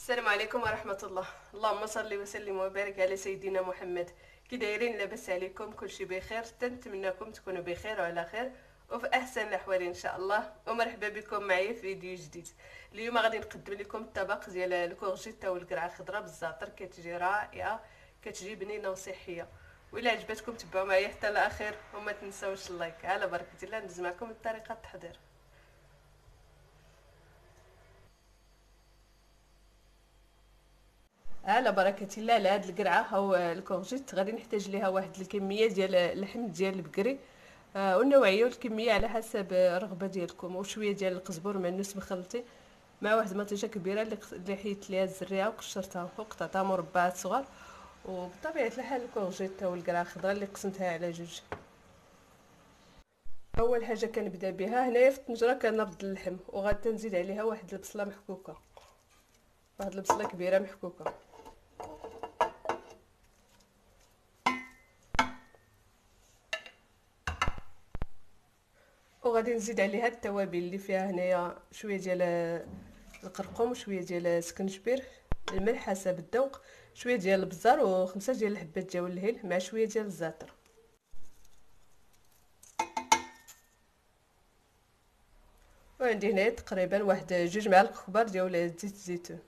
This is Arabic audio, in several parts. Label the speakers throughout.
Speaker 1: السلام عليكم ورحمة الله. اللهم صل وسلم وبارك على سيدنا محمد. كي دايرين لاباس عليكم كلشي بخير. تنتمناكم تكونوا بخير وعلى خير وفي أحسن الأحوال إن شاء الله. ومرحبا بكم معايا في فيديو جديد. اليوم غادي نقدم لكم الطبق ديال ال courgette والقرعة الخضراء بالزعتر. كتجي رائعة كتجي بنينه وصحيه وإلا عجبتكم تبعوا معايا حتى الأخير وما تنساوش ال like. على بركة الله ندز معكم طريقه التحضير على بركة الله لهاد القرعة. أو الكورجيت غادي نحتاج ليها واحد الكمية ديال اللحم ديال البقري. آه والنوعية والكمية على حسب الرغبة ديالكم وشويه ديال القزبر معنوس مخلطي مع واحد المطيشه كبيرة اللي حيت ليها الزريعة وقشرتها وقطعتها مربعات صغار. وبطبيعة الحال الكورجيت أو القرعة الخضراء اللي قسمتها على جوج. أول حاجة كنبدأ بها هنايا في الطنجرة كنرد اللحم وغادي نزيد عليها واحد البصلة محكوكة. واحد البصلة كبيرة محكوكة. وغادي نزيد عليها التوابل اللي فيها هنايا شوية ديال القرقوم وشويه ديال السكنجبير الملح حسب الذوق شوية ديال البزار وخمسة ديال الحبات ديال الهيل مع شوية ديال الزعتر وعندي هنايا تقريبا واحد جوج معالق كبار ديال زيت الزيتون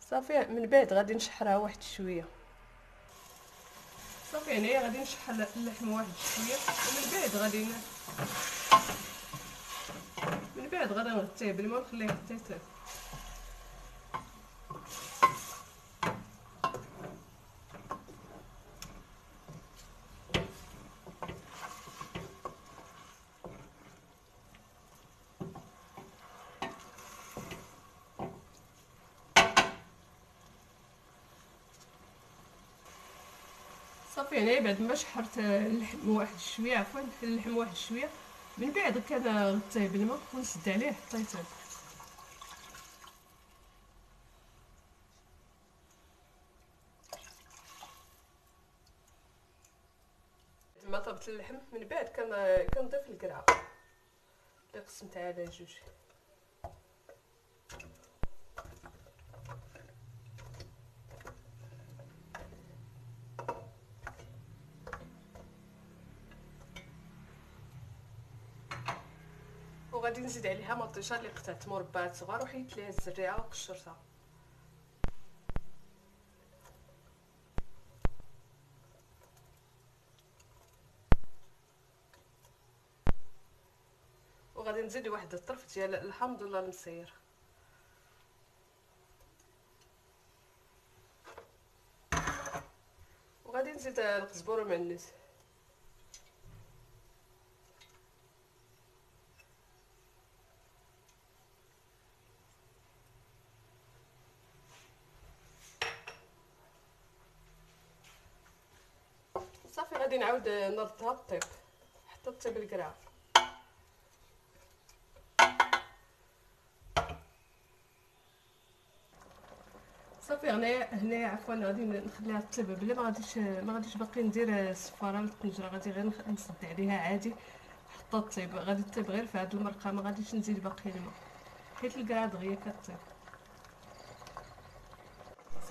Speaker 1: صافي من بعد غادي نشحرها واحد شوية. صافي هنايا غادي نشحل اللحم واحد شوية ومن بعد غادي من بعد غادي نغطيه بالماء ونخليه حتى صافي هنايا بعد ما شحرت اللحم واحد شوية عفوا اللحم واحد شوية. من بعد كنغطيه بالماء ونسد عليه يطيب ما طبت اللحم من بعد كنضيف القرعة. اللي قسمتها على جوج. وغادي نزيد عليها مطيشة اللي قطعت مربعات صغار وحيت ليها الزريعه وقشرتها وغادي نزيد واحد الطرف ديال الحمض ولا المصير وغادي نزيد القزبور والمعنوس صافي غادي نعاود نردها طيب حتى طيب القرعه صافي هنايا هنايا عفوا غادي نخليها طيب بلا ما غاديش ما غاديش باقي ندير الصفارة للطنجره غادي غير نسد عليها عادي حتى طيب غادي طيب غير في هاد المرقة ما غاديش نزيد باقي الماء. حيت القرعه دغيا كطيب.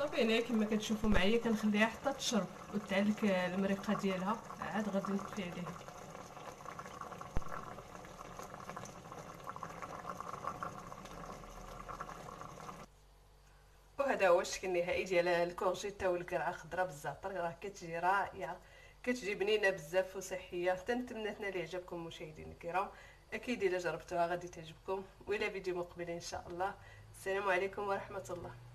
Speaker 1: صافي هنايا كما كتشوفوا معايا كنخليها حتى تشرب. وتعلك المريقة ديالها عاد غادي نطفي عليها. وهذا هو الشكل النهائي ديال الكورجيتا والقرعة الخضراء بالزعتر. راه كتجي رائعة كتجي بنينة بزاف وصحية. تنتمنى تنال اعجابكم مشاهدينا الكرام. أكيد إلا جربتوها غادي تعجبكم. وإلى فيديو مقبل إن شاء الله. السلام عليكم ورحمة الله.